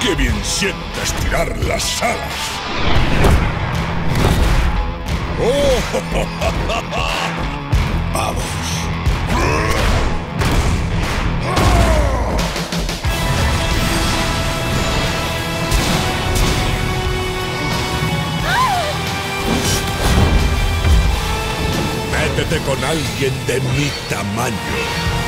¡Qué bien sienta estirar las alas! ¡Oh! ¡Vamos! Métete con alguien de mi tamaño.